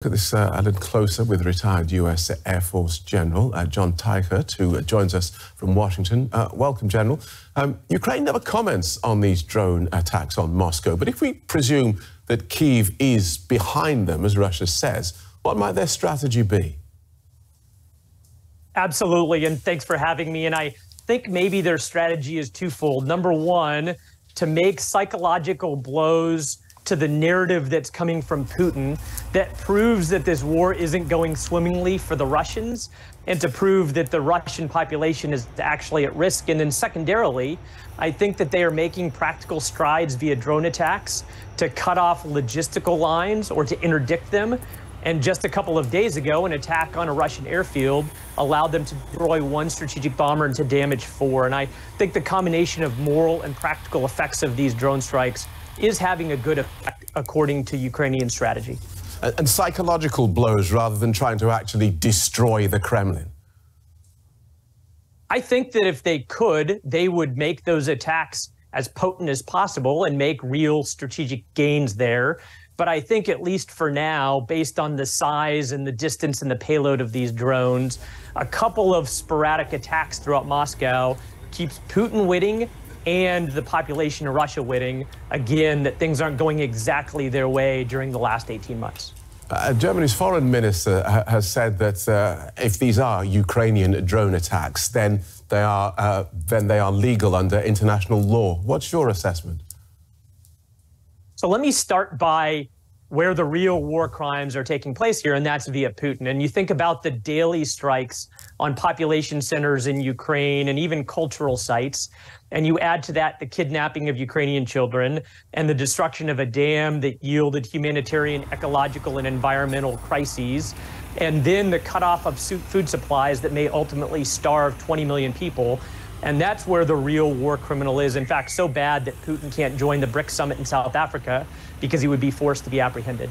Look at this uh, a little closer with retired U.S. Air Force General uh, John Teichert, who uh, joins us from Washington. Uh, welcome, General. Um, Ukraine never comments on these drone attacks on Moscow, but if we presume that Kiev is behind them, as Russia says, what might their strategy be? Absolutely, and thanks for having me. And I think maybe their strategy is twofold. Number one, to make psychological blows to the narrative that's coming from Putin that proves that this war isn't going swimmingly for the Russians and to prove that the Russian population is actually at risk. And then secondarily, I think that they are making practical strides via drone attacks to cut off logistical lines or to interdict them. And just a couple of days ago, an attack on a Russian airfield allowed them to destroy one strategic bomber and to damage four. And I think the combination of moral and practical effects of these drone strikes is having a good effect according to Ukrainian strategy. And psychological blows rather than trying to actually destroy the Kremlin? I think that if they could, they would make those attacks as potent as possible and make real strategic gains there. But I think, at least for now, based on the size and the distance and the payload of these drones, a couple of sporadic attacks throughout Moscow keeps Putin winning and the population of Russia winning, again, that things aren't going exactly their way during the last 18 months. Uh, Germany's foreign minister ha has said that uh, if these are Ukrainian drone attacks, then they are uh, then they are legal under international law. What's your assessment? So let me start by where the real war crimes are taking place here, and that's via Putin. And you think about the daily strikes on population centers in Ukraine and even cultural sites, and you add to that the kidnapping of Ukrainian children and the destruction of a dam that yielded humanitarian, ecological, and environmental crises, and then the cutoff of food supplies that may ultimately starve 20 million people. And that's where the real war criminal is. In fact, so bad that Putin can't join the BRICS summit in South Africa because he would be forced to be apprehended.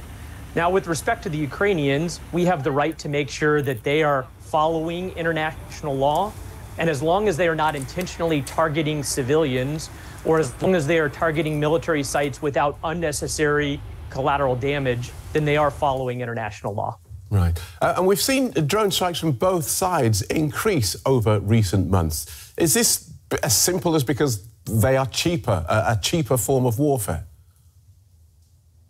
Now, with respect to the Ukrainians, we have the right to make sure that they are following international law. And as long as they are not intentionally targeting civilians, or as long as they are targeting military sites without unnecessary collateral damage, then they are following international law. Right. Uh, and we've seen drone strikes from both sides increase over recent months. Is this as simple as because they are cheaper, a, a cheaper form of warfare?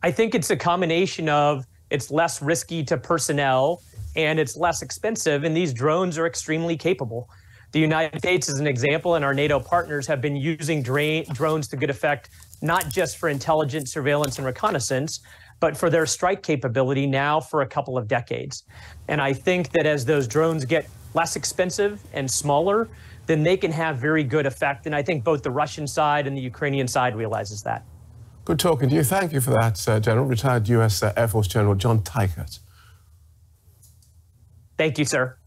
I think it's a combination of it's less risky to personnel and it's less expensive, and these drones are extremely capable. The United States, as an example, and our NATO partners have been using drones to good effect, not just for intelligence, surveillance, and reconnaissance, but for their strike capability now for a couple of decades. And I think that as those drones get less expensive and smaller, then they can have very good effect. And I think both the Russian side and the Ukrainian side realizes that. Good talking to you. Thank you for that, uh, General. Retired U.S. Uh, Air Force General John Teichert. Thank you, sir.